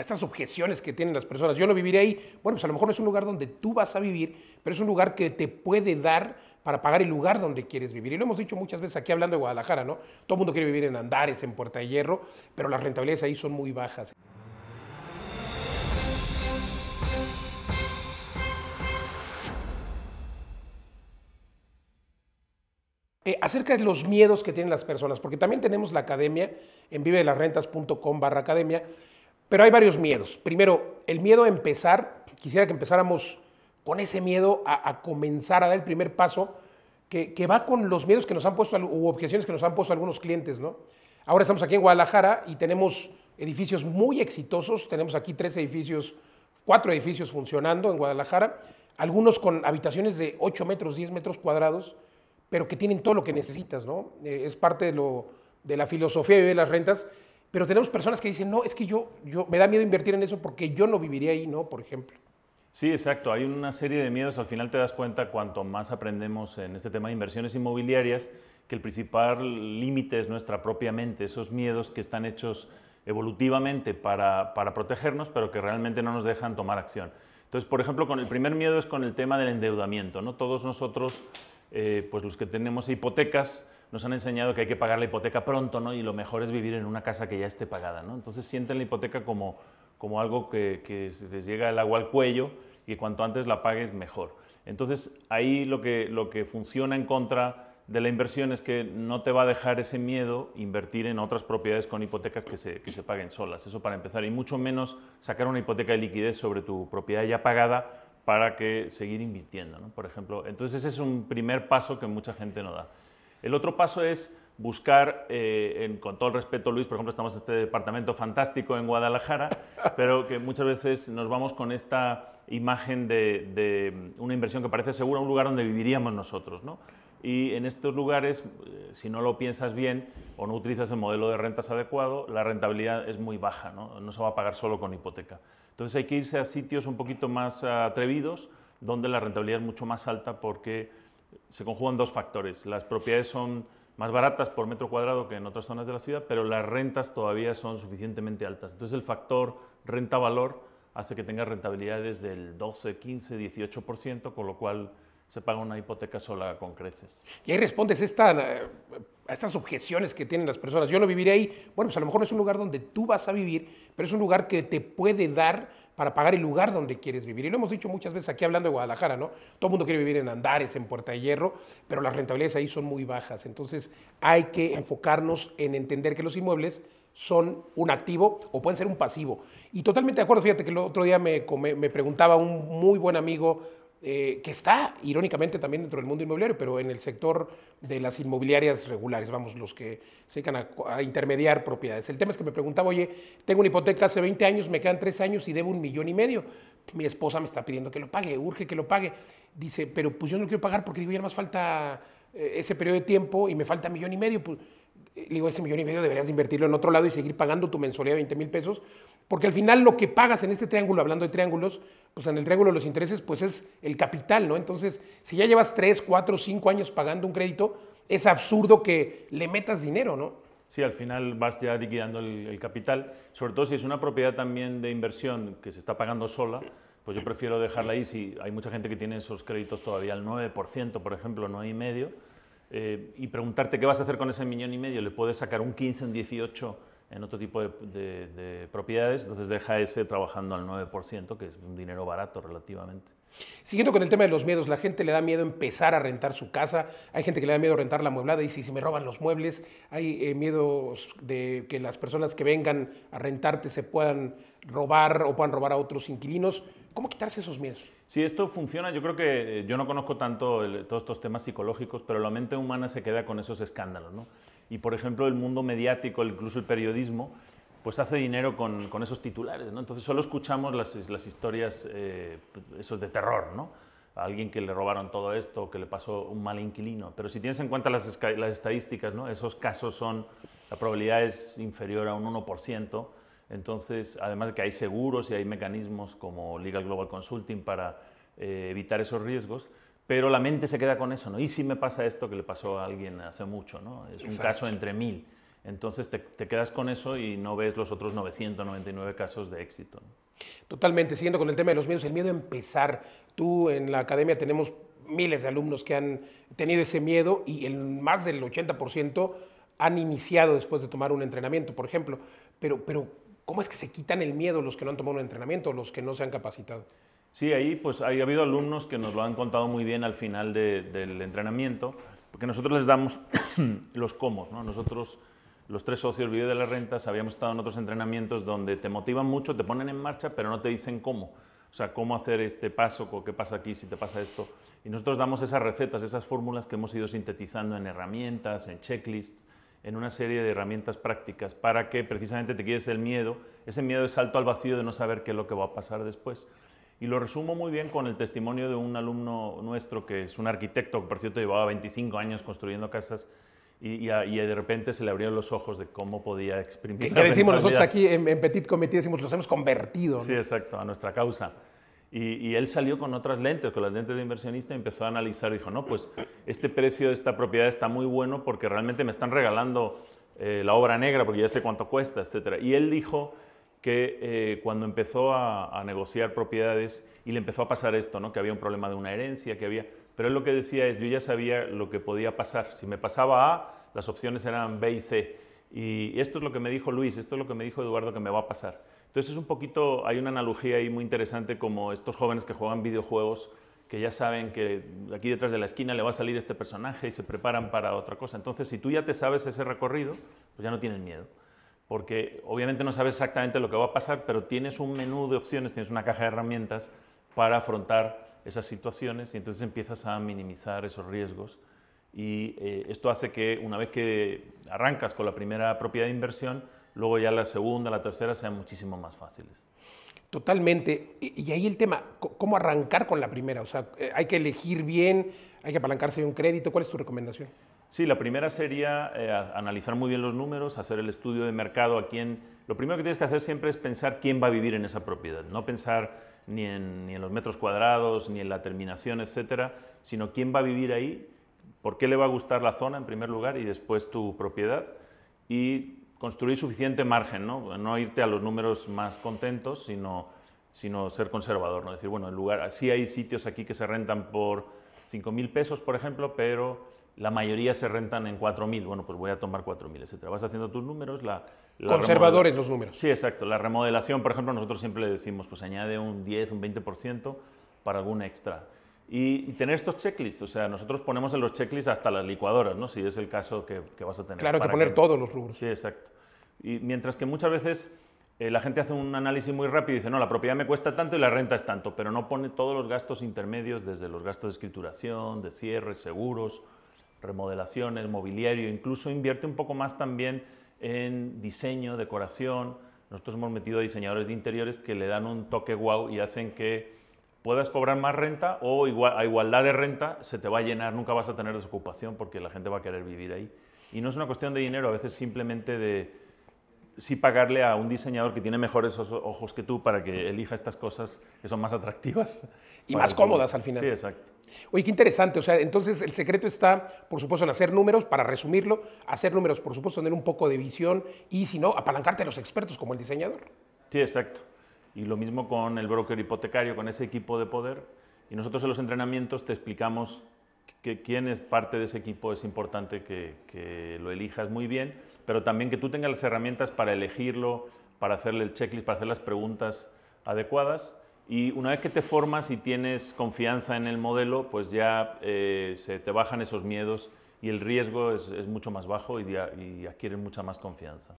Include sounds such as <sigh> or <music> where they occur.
a estas objeciones que tienen las personas. Yo no viviré ahí. Bueno, pues a lo mejor es un lugar donde tú vas a vivir, pero es un lugar que te puede dar para pagar el lugar donde quieres vivir. Y lo hemos dicho muchas veces aquí hablando de Guadalajara, ¿no? Todo el mundo quiere vivir en Andares, en Puerta de Hierro, pero las rentabilidades ahí son muy bajas. Eh, acerca de los miedos que tienen las personas, porque también tenemos la academia en vivedelasrentas.com barra academia, pero hay varios miedos. Primero, el miedo a empezar, quisiera que empezáramos con ese miedo a, comenzar a dar el primer paso, que, va con los miedos que nos han puesto, u objeciones que nos han puesto algunos clientes, ¿no? Ahora estamos aquí en Guadalajara y tenemos edificios muy exitosos, tenemos aquí tres edificios, cuatro edificios funcionando en Guadalajara, algunos con habitaciones de 8 metros, 10 metros cuadrados, pero que tienen todo lo que necesitas, ¿no? Eh, es parte de, lo, de la filosofía de las rentas, pero tenemos personas que dicen, no, es que yo, yo, me da miedo invertir en eso porque yo no viviría ahí, ¿no? Por ejemplo. Sí, exacto. Hay una serie de miedos. Al final te das cuenta cuanto más aprendemos en este tema de inversiones inmobiliarias, que el principal límite es nuestra propia mente, esos miedos que están hechos evolutivamente para, para, protegernos, pero que realmente no nos dejan tomar acción. Entonces, por ejemplo, con el primer miedo es con el tema del endeudamiento. ¿no? Todos nosotros eh, pues los que tenemos hipotecas nos han enseñado que hay que pagar la hipoteca pronto, ¿no? Y lo mejor es vivir en una casa que ya esté pagada, ¿no? Entonces sienten la hipoteca como, como algo que, les llega el agua al cuello y cuanto antes la pagues mejor. Entonces ahí lo que, lo que funciona en contra de la inversión es que no te va a dejar ese miedo invertir en otras propiedades con hipotecas que se, que se paguen solas. Eso para empezar. Y mucho menos sacar una hipoteca de liquidez sobre tu propiedad ya pagada para que seguir invirtiendo, ¿no? por ejemplo. Entonces ese es un primer paso que mucha gente no da. El otro paso es buscar, eh, con todo el respeto Luis, por ejemplo estamos en este departamento fantástico en Guadalajara, <laughs> pero que muchas veces nos vamos con esta imagen de, una inversión que parece segura, un lugar donde viviríamos nosotros. ¿no? Y en estos lugares, eh, si no lo piensas bien o no utilizas el modelo de rentas adecuado, la rentabilidad es muy baja, no, no se va a pagar solo con hipoteca. Entonces hay que irse a sitios un poquito más atrevidos, donde la rentabilidad es mucho más alta porque se conjugan dos factores. Las propiedades son más baratas por metro cuadrado que en otras zonas de la ciudad, pero las rentas todavía son suficientemente altas. Entonces el factor renta-valor hace que tenga rentabilidades del 12, 15, 18%, con lo cual se paga una hipoteca sola con creces. Y ahí respondes esta, a estas objeciones que tienen las personas. Yo no viviré ahí. Bueno, pues a lo mejor no es un lugar donde tú vas a vivir, pero es un lugar que te puede dar para pagar el lugar donde quieres vivir. Y lo hemos dicho muchas veces aquí hablando de Guadalajara, ¿no? Todo el mundo quiere vivir en Andares, en Puerta de Hierro, pero las rentabilidades ahí son muy bajas. Entonces hay que enfocarnos en entender que los inmuebles son un activo o pueden ser un pasivo. Y totalmente de acuerdo, fíjate que el otro día me, me preguntaba un muy buen amigo, eh, que está irónicamente también dentro del mundo inmobiliario, pero en el sector de las inmobiliarias regulares, vamos, los que se dedican a, intermediar propiedades. El tema es que me preguntaba, oye, tengo una hipoteca hace 20 años, me quedan 3 años y debo un millón y medio. Mi esposa me está pidiendo que lo pague, urge que lo pague. Dice, pero pues yo no quiero pagar porque digo, ya más falta eh, ese periodo de tiempo y me falta millón y medio. Pues, eh, digo, ese millón y medio deberías invertirlo en otro lado y seguir pagando tu mensualidad de 20 mil pesos, porque al final lo que pagas en este triángulo, hablando de triángulos, pues en el triángulo de los intereses, pues es el capital, ¿no? Entonces, si ya llevas 3, 4, 5 años pagando un crédito, es absurdo que le metas dinero, ¿no? Sí, al final vas ya liquidando el, capital, sobre todo si es una propiedad también de inversión que se está pagando sola, pues yo prefiero dejarla ahí si hay mucha gente que tiene esos créditos todavía al 9%, por ejemplo, 9,5%, eh, y preguntarte qué vas a hacer con ese millón y medio, le puedes sacar un 15, un 18 en otro tipo de, propiedades, entonces deja ese trabajando al 9%, que es un dinero barato relativamente. Siguiendo con el tema de los miedos, la gente le da miedo empezar a rentar su casa, hay gente que le da miedo rentar la mueblada y si, si me roban los muebles, hay eh, miedos de que las personas que vengan a rentarte se puedan robar o puedan robar a otros inquilinos. ¿Cómo quitarse esos miedos? Si esto funciona, yo creo que eh, yo no conozco tanto todos estos temas psicológicos, pero la mente humana se queda con esos escándalos. ¿no? y por ejemplo el mundo mediático, incluso el periodismo, pues hace dinero con, esos titulares, ¿no? Entonces solo escuchamos las, las historias, eh, esos de terror, ¿no? A alguien que le robaron todo esto, que le pasó un mal inquilino. Pero si tienes en cuenta las, las estadísticas, ¿no? Esos casos son, la probabilidad es inferior a un 1%. Entonces, además de que hay seguros y hay mecanismos como Legal Global Consulting para eh, evitar esos riesgos, pero la mente se queda con eso, ¿no? ¿Y si me pasa esto que le pasó a alguien hace mucho, ¿no? Es un caso entre mil. Entonces te, te, quedas con eso y no ves los otros 999 casos de éxito. Totalmente, siguiendo con el tema de los miedos, el miedo a empezar. Tú en la academia tenemos miles de alumnos que han tenido ese miedo y el más del 80% han iniciado después de tomar un entrenamiento, por ejemplo. Pero, pero ¿cómo es que se quitan el miedo los que no han tomado un entrenamiento, los que no se han capacitado? Sí, ahí pues ha habido alumnos que nos lo han contado muy bien al final del entrenamiento, porque nosotros les damos <clears throat> los cómo, ¿no? Nosotros, los tres socios Video de las Rentas, habíamos estado en otros entrenamientos donde te motivan mucho, te ponen en marcha, pero no te dicen cómo. O sea, cómo hacer este paso, qué pasa aquí si te pasa esto. Y nosotros damos esas recetas, esas fórmulas que hemos ido sintetizando en herramientas, en checklists, en una serie de herramientas prácticas para que precisamente te quedes el miedo, ese miedo de salto al vacío de no saber qué es lo que va a pasar después. Y lo resumo muy bien con el testimonio de un alumno nuestro que es un arquitecto, que por cierto llevaba 25 años construyendo casas y, de repente se le abrieron los ojos de cómo podía exprimir. ¿Qué decimos nosotros aquí en, Petit Comité? Decimos, los hemos convertido. Sí, exacto, a nuestra causa. Y, él salió con otras lentes, con las lentes de inversionista, y empezó a analizar dijo, no, pues este precio de esta propiedad está muy bueno porque realmente me están regalando eh, la obra negra porque ya sé cuánto cuesta, etc. Y él dijo que eh, cuando empezó a, a, negociar propiedades y le empezó a pasar esto, ¿no? que había un problema de una herencia, que había... Pero él lo que decía es, yo ya sabía lo que podía pasar. Si me pasaba A, las opciones eran B y C. Y esto es lo que me dijo Luis, esto es lo que me dijo Eduardo que me va a pasar. Entonces es un poquito, hay una analogía ahí muy interesante como estos jóvenes que juegan videojuegos que ya saben que aquí detrás de la esquina le va a salir este personaje y se preparan para otra cosa. Entonces, si tú ya te sabes ese recorrido, pues ya no tienes miedo. Porque obviamente no sabes exactamente lo que va a pasar, pero tienes un menú de opciones, tienes una caja de herramientas para afrontar esas situaciones y entonces empiezas a minimizar esos riesgos. Y eh, esto hace que una vez que arrancas con la primera propiedad de inversión, luego ya la segunda, la tercera sean muchísimo más fáciles. Totalmente. Y, ahí el tema, ¿cómo arrancar con la primera? O sea, eh, hay que elegir bien, hay que apalancarse de un crédito. ¿Cuál es tu recomendación? Sí, la primera sería eh, analizar muy bien los números, hacer el estudio de mercado a quién... Lo primero que tienes que hacer siempre es pensar quién va a vivir en esa propiedad, no pensar ni en, ni en los metros cuadrados, ni en la terminación, etcétera, sino quién va a vivir ahí, por qué le va a gustar la zona en primer lugar y después tu propiedad y construir suficiente margen, ¿no? no irte a los números más contentos, sino, sino ser conservador, ¿no? decir, bueno, en lugar, sí hay sitios aquí que se rentan por 5.000 pesos, por ejemplo, pero la mayoría se rentan en 4.000, bueno, pues voy a tomar 4.000, etc. Vas haciendo tus números, la... Conservadores los números. Sí, exacto. La remodelación, por ejemplo, nosotros siempre le decimos, pues añade un 10, un 20% para algún extra. Y, tener estos checklists, o sea, nosotros ponemos en los checklists hasta las licuadoras, ¿no? Si es el caso que, vas a tener. Claro, que poner todos los rubros. Sí, exacto. Y mientras que muchas veces eh, la gente hace un análisis muy rápido y dice, no, la propiedad me cuesta tanto y la renta es tanto, pero no pone todos los gastos intermedios, desde los gastos de escrituración, de cierre, seguros, remodelaciones, mobiliario, incluso invierte un poco más también en diseño, decoración. Nosotros hemos metido a diseñadores de interiores que le dan un toque wow y hacen que puedas cobrar más renta o igual, a igualdad de renta se te va a llenar, nunca vas a tener desocupación porque la gente va a querer vivir ahí. Y no es una cuestión de dinero, a veces simplemente de sí pagarle a un diseñador que tiene mejores ojos que tú para que elija estas cosas que son más atractivas. Y más cómodas al final. Sí, exacto. Oye, qué interesante. O sea, entonces el secreto está, por supuesto, en hacer números, para resumirlo, hacer números, por supuesto, tener un poco de visión y, si no, apalancarte a los expertos como el diseñador. Sí, exacto. Y lo mismo con el broker hipotecario, con ese equipo de poder. Y nosotros en los entrenamientos te explicamos que quién es parte de ese equipo, es importante que, lo elijas muy bien, pero también que tú tengas las herramientas para elegirlo, para hacerle el checklist, para hacer las preguntas adecuadas. Y una vez que te formas y tienes confianza en el modelo, pues ya eh, se te bajan esos miedos y el riesgo es, es mucho más bajo y, y adquieres mucha más confianza.